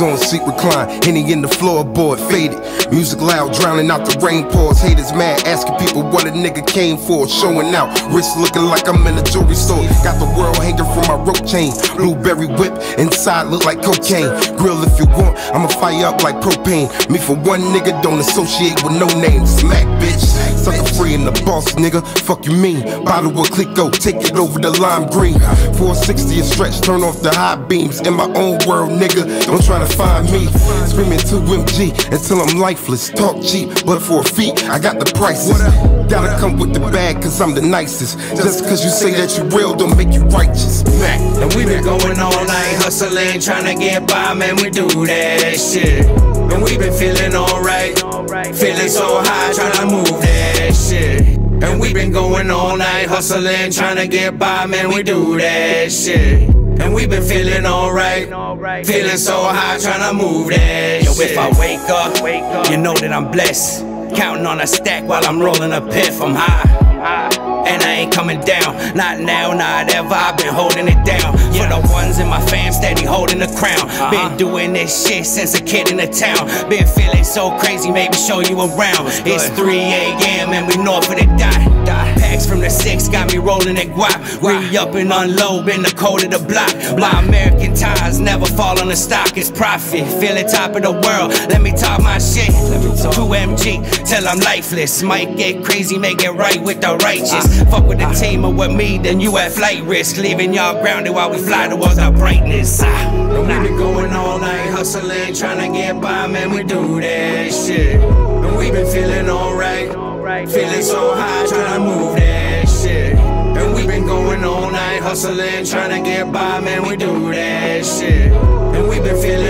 On seat recline, Henny in the floorboard, faded. Music loud, drowning out the rain pause. Haters mad, asking people what a nigga came for. Showing out, wrist looking like I'm in a jewelry store. Got the world hanging from my rope chain. Blueberry whip, inside look like cocaine. Grill if you want, I'ma fire up like propane. Me for one nigga, don't associate with no name. Smack, bitch. Sucker free in the boss, nigga. Fuck you mean? Bottle of Clicquot, take it over the lime green. 460 a stretch, turn off the high beams. In my own world, nigga. Don't try to find me. Screaming 2MG until I'm lifeless. Talk cheap, but for a fee, I got the prices. Gotta come with the bag, cause I'm the nicest. Just cause you say that you real, don't make you righteous. And we been going all night hustling, trying to get by, man. We do that shit. And we been feeling alright, feeling so high, trying to move that shit. And we been going all night hustling, trying to get by, man. We do that shit. And we been feeling alright, feeling so high, trying to move that Yo, if I wake up, you know that I'm blessed. Counting on a stack while I'm rolling a piff, I'm high. And I ain't coming down, not now, not ever. I've been holding it down. For the ones in my fam, steady holding the crown. Uh-huh. Been doing this shit since a kid in the town. Been feeling so crazy, maybe show you around. It's 3 a.m. and we north of the dot. Packs from the six got me rolling that guap. Re up and unload, been the code of the block. My American ties never fall on the stock. It's profit, feeling top of the world. Let me talk my shit. 2MG till I'm lifeless. Might get crazy, make it right with the righteous. Fuck with the team or with me, then you at flight risk. Leaving y'all grounded while we fly towards our brightness. Ah. And we been going all night hustling, trying to get by, man. We do that shit. And we been feeling alright, feeling so hustling, trying to get by, man. We do that shit. And we been feeling